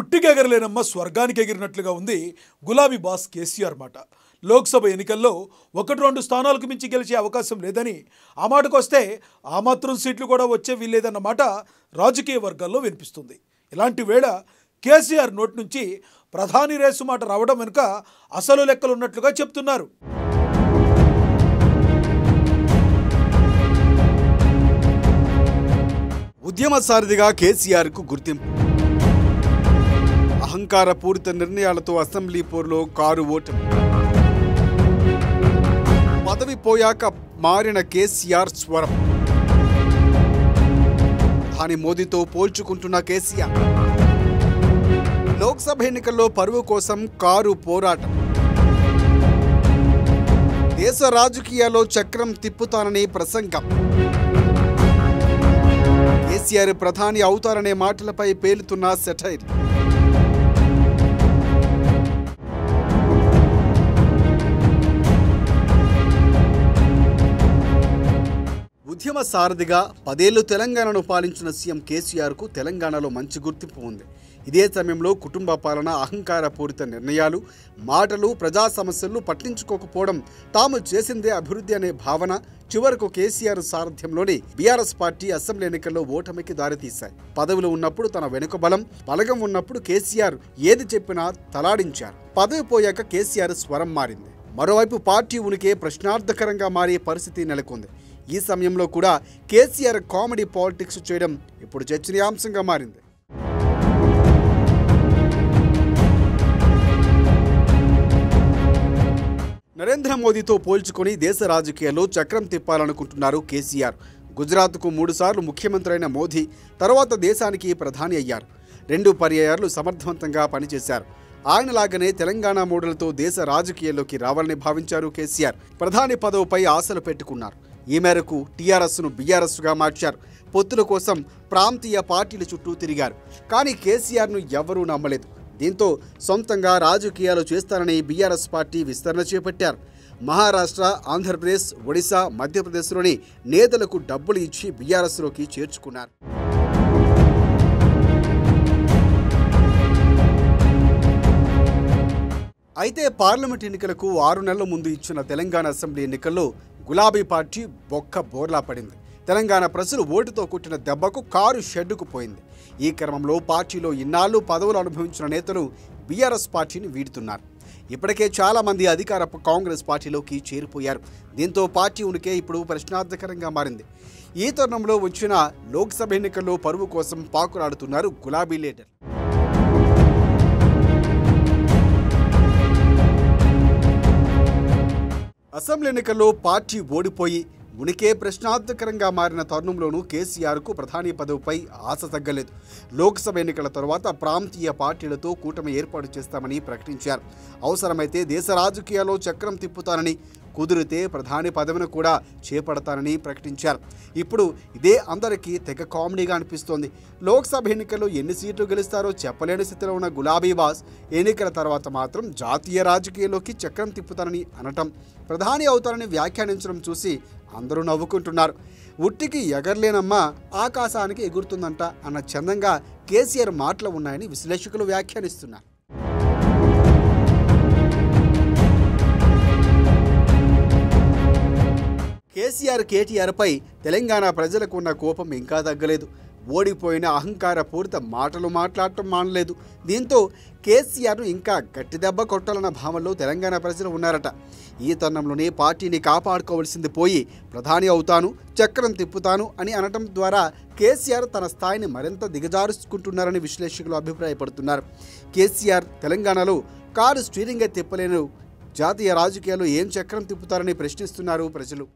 ఉట్టికి స్వర్గానికి ఎగిరినట్లుగా ఉంది గులాబీ బాస్ కేసీఆర్ మాట. లోక్సభ ఎన్నికల్లో ఒకటి రెండు స్థానాలకు మించి గెలిచే అవకాశం లేదని ఆ మాటకు వస్తే ఆ మాత్రం సీట్లు కూడా వచ్చే వీల్లేదన్న మాట రాజకీయ వర్గాల్లో వినిపిస్తుంది. ఇలాంటి వేళ కేసీఆర్ నోటి నుంచి ప్రధాని రేసు మాట రావడం వెనుక అసలు లెక్కలున్నట్లుగా చెప్తున్నారు. ఉద్యమ సారథిగా కేసీఆర్కు గుర్తింపు. అహంకార పూరిత నిర్ణయాలతో అసెంబ్లీ పోరులో కారు ఓటమి. పదవి పోయాక మారిన కేసీఆర్ స్వరం. ప్రధాని మోదీతో పోల్చుకుంటున్న కేసీఆర్. లోక్సభ ఎన్నికల్లో పరువు కోసం కారు పోరాటం. దేశ రాజకీయాల్లో చక్రం తిప్పుతానని ప్రసంగం. కేసీఆర్ ప్రధాని అవుతారనే మాటలపై పేలుతున్న సెటైర్. ఉద్యమ సారథిగా పదేళ్ళు తెలంగాణను పాలించిన సీఎం కేసీఆర్కు తెలంగాణలో మంచి గుర్తింపు ఉంది. ఇదే సమయంలో కుటుంబ పాలన అహంకారపూరిత నిర్ణయాలు మాటలు ప్రజా సమస్యలను పట్టించుకోకపోవడం తాము చేసిందే అభివృద్ధి అనే భావన చివరకు కేసీఆర్ సారథ్యంలోని బీఆర్ఎస్ పార్టీ అసెంబ్లీ ఎన్నికల్లో ఓటమికి దారితీశాయి. పదవులు ఉన్నప్పుడు తన వెనుక బలం బలగం ఉన్నప్పుడు కేసీఆర్ ఏది చెప్పినా తలాడించారు. పదవి పోయాక కేసీఆర్ స్వరం మారింది. మరోవైపు పార్టీ ఉనికే ప్రశ్నార్థకరంగా మారే పరిస్థితి నెలకొంది. ఈ సమయంలో కూడా కేసీఆర్ కామెడీ పాలిటిక్స్ చేయడం ఇప్పుడు చర్చనీయాంశంగా మారింది. నరేంద్ర మోదీతో పోల్చుకొని దేశ రాజకీయాల్లో చక్రం తిప్పాలనుకుంటున్నారు కేసీఆర్. గుజరాత్కు మూడుసార్లు ముఖ్యమంత్రి అయిన మోదీ తర్వాత దేశానికి ప్రధాని అయ్యారు. రెండు పర్యాయాలు సమర్థవంతంగా పనిచేశారు. ఆయనలాగానే తెలంగాణ మోడల్తో దేశ రాజకీయాల్లోకి రావాలని భావించారు కేసీఆర్. ప్రధాని పదవిపై ఆశలు పెట్టుకున్నారు. ఈ మేరకు టీఆర్ఎస్ను బీఆర్ఎస్గా మార్చారు. పొత్తుల కోసం ప్రాంతీయ పార్టీల చుట్టూ తిరిగారు. కానీ కేసీఆర్ను ఎవరూ నమ్మలేదు. దీంతో సొంతంగా రాజకీయాలు చేస్తారని బీఆర్ఎస్ పార్టీ విస్తరణ చేపట్టారు. మహారాష్ట్ర ఆంధ్రప్రదేశ్ ఒడిశా మధ్యప్రదేశ్లోని నేతలకు డబ్బులు ఇచ్చి బీఆర్ఎస్లోకి చేర్చుకున్నారు. అయితే పార్లమెంట్ ఎన్నికలకు ఆరు నెలల ముందు ఇచ్చిన తెలంగాణ అసెంబ్లీ ఎన్నికల్లో గులాబీ పార్టీ బొక్క బోర్లా పడింది. తెలంగాణ ప్రజలు ఓటుతో కుట్టిన దెబ్బకు కారు షెడ్డుకు పోయింది. ఈ క్రమంలో పార్టీలో ఇన్నాళ్ళు పదవులు అనుభవించిన నేతలు బీఆర్ఎస్ పార్టీని వీడుతున్నారు. ఇప్పటికే చాలామంది అధికార కాంగ్రెస్ పార్టీలోకి చేరిపోయారు. దీంతో పార్టీ ఉనికే ఇప్పుడు ప్రశ్నార్థకరంగా మారింది. ఈ తరుణంలో వచ్చిన లోక్సభ ఎన్నికల్లో పరువు కోసం పాకులాడుతున్నారు గులాబీ లీడర్. అసెంబ్లీ ఎన్నికల్లో పార్టీ ఓడిపోయి ఉనికే ప్రశ్నార్థకరంగా మారిన తరుణంలోనూ కేసీఆర్కు ప్రధాని పదవిపై ఆశ తగ్గలేదు. లోక్సభ ఎన్నికల తర్వాత ప్రాంతీయ పార్టీలతో కూటమి ఏర్పాటు చేస్తామని ప్రకటించారు. అవసరమైతే దేశ రాజకీయాల్లో చక్రం తిప్పుతానని కుదిరితే ప్రధాని పదవిని కూడా చేపడతానని ప్రకటించారు. ఇప్పుడు ఇదే అందరికీ తెగ కామెడీగా అనిపిస్తోంది. లోక్సభ ఎన్నికల్లో ఎన్ని సీట్లు గెలుస్తారో చెప్పలేని స్థితిలో ఉన్న గులాబీ బాస్ ఎన్నికల తర్వాత మాత్రం జాతీయ రాజకీయాల్లోకి చక్రం తిప్పుతానని అనటం ప్రధాని అవుతారని వ్యాఖ్యానించడం చూసి అందరూ నవ్వుకుంటున్నారు. ఉట్టికి ఎగరలేనమ్మా ఆకాశానికి ఎగురుతుందంట అన్న చందంగా కేసీఆర్ మాటలు ఉన్నాయని విశ్లేషకులు వ్యాఖ్యానిస్తున్నారు. కేసీఆర్ కేటీఆర్పై తెలంగాణ ప్రజలకు ఉన్న కోపం ఇంకా తగ్గలేదు. ఓడిపోయిన అహంకారపూరిత మాటలు మాట్లాడటం మానలేదు. దీంతో కేసీఆర్ను ఇంకా గట్టి దెబ్బ కొట్టాలన్న భావనలో తెలంగాణ ప్రజలు ఉన్నారట. ఈ తరుణంలోనే పార్టీని కాపాడుకోవాల్సింది పోయి ప్రధాని అవుతాను చక్రం తిప్పుతాను అని అనటం ద్వారా కేసీఆర్ తన స్థాయిని మరింత దిగజారుచుకుంటున్నారని విశ్లేషకులు అభిప్రాయపడుతున్నారు. కేసీఆర్ తెలంగాణలో కారు స్టీరింగే తిప్పలేను జాతీయ రాజకీయాలు ఏం చక్రం తిప్పుతారని ప్రశ్నిస్తున్నారు ప్రజలు.